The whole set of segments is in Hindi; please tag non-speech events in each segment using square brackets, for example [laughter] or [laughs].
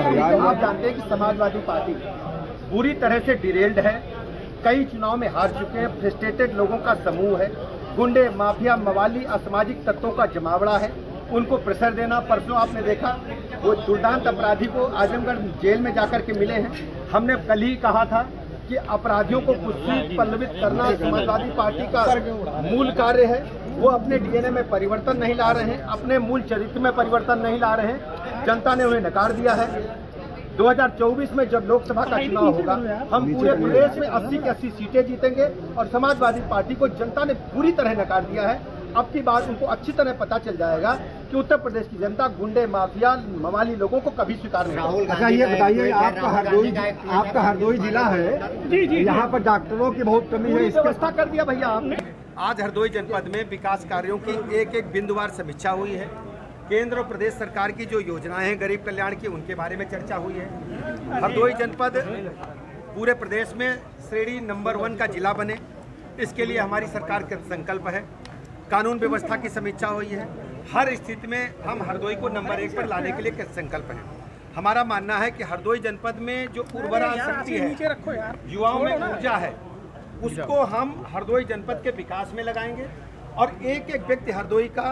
आप जानते हैं कि समाजवादी पार्टी पूरी तरह से डिरेल्ड है। कई चुनाव में हार चुके हैं फ्रस्ट्रेटेड लोगों का समूह है। गुंडे माफिया मवाली असामाजिक तत्वों का जमावड़ा है। उनको प्रेशर देना परसों आपने देखा वो दुर्दांत अपराधी को आजमगढ़ जेल में जाकर के मिले हैं। हमने कल ही कहा था कि अपराधियों को कुत्सित पल्लवित करना समाजवादी पार्टी का मूल कार्य है। वो अपने डीएनए में परिवर्तन नहीं ला रहे हैं अपने मूल चरित्र में परिवर्तन नहीं ला रहे हैं। जनता ने उन्हें नकार दिया है। 2024 में जब लोकसभा का चुनाव होगा हम पूरे प्रदेश में 80 की 80 सीटें जीतेंगे और समाजवादी पार्टी को जनता ने पूरी तरह नकार दिया है। अब की बात उनको अच्छी तरह पता चल जाएगा कि उत्तर प्रदेश की जनता गुंडे माफिया मवाली लोगों को कभी स्वीकार नहीं राहुल अच्छा ये बताइए आपका हरदोई आपका हरदोई जिला है। जी जी यहाँ पर डॉक्टरों की बहुत कमी है व्यवस्था कर दिया भैया आपने। आज हरदोई जनपद में विकास कार्यों की एक एक बिंदुवार समीक्षा हुई है। केंद्र और प्रदेश सरकार की जो योजनाएँ हैं गरीब कल्याण की उनके बारे में चर्चा हुई है। हरदोई जनपद पूरे प्रदेश में श्रेणी नंबर वन का जिला बने। इसके लिए हमारी सरकार का संकल्प है। कानून व्यवस्था की समीक्षा हुई है। हर स्थिति में हम हरदोई को नंबर एक पर लाने के लिए संकल्प है? हमारा मानना है कि हरदोई जनपद में जो उर्वरा शक्ति है युवाओं में ऊर्जा है उसको हम हरदोई जनपद के विकास में लगाएँगे और एक एक व्यक्ति हरदोई का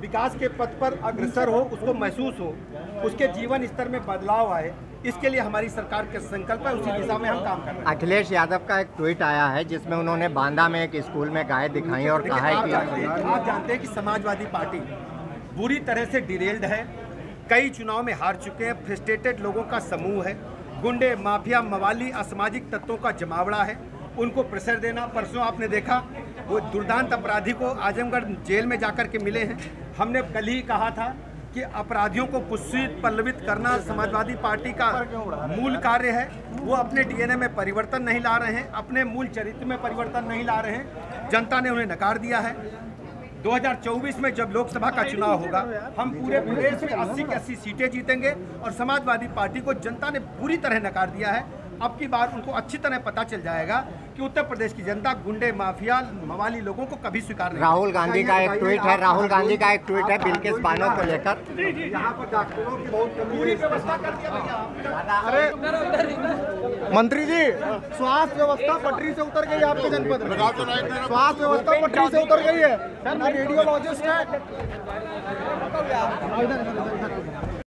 विकास के पथ पर अग्रसर हो उसको महसूस हो उसके जीवन स्तर में बदलाव आए इसके लिए हमारी सरकार का संकल्प है उसी दिशा में हम काम कर रहे हैं। अखिलेश यादव का एक ट्वीट आया है जिसमें उन्होंने बांदा में एक स्कूल में गाय दिखाई और कहा है कि आप जानते हैं कि समाजवादी पार्टी बुरी तरह से डिरेल्ड है कई चुनाव में हार चुके हैं फ्रस्ट्रेटेड लोगों का समूह है गुंडे माफिया मवाली असामाजिक तत्वों का जमावड़ा है उनको प्रेशर देना परसों आपने देखा वो दुर्दांत अपराधी को आजमगढ़ जेल में जाकर के मिले हैं। हमने कल ही कहा था कि अपराधियों को कुत्सित पल्लवित करना समाजवादी पार्टी का मूल कार्य है। वो अपने डीएनए में परिवर्तन नहीं ला रहे हैं, अपने मूल चरित्र में परिवर्तन नहीं ला रहे हैं। जनता ने उन्हें नकार दिया है। 2024 में जब लोकसभा का चुनाव होगा, हम पूरे प्रदेश में 80 की 80 सीटें जीतेंगे और समाजवादी पार्टी को जनता ने पूरी तरह नकार दिया है। अब की बार उनको अच्छी तरह पता चल जाएगा कि उत्तर प्रदेश की जनता गुंडे माफिया मवाली लोगों को कभी स्वीकार नहीं राहुल गांधी का एक ट्वीट है राहुल गांधी का एक ट्वीट है बिल्किस बानो को लेकर। यहाँ पर डॉक्टरों की बहुत पूरी व्यवस्था कर दिया भैया मंत्री जी स्वास्थ्य व्यवस्था पटरी से उतर गई है आपके जनपद में। स्वास्थ्य व्यवस्था पटरी से उतर गई है। रेडियोलॉजिस्ट है। [laughs]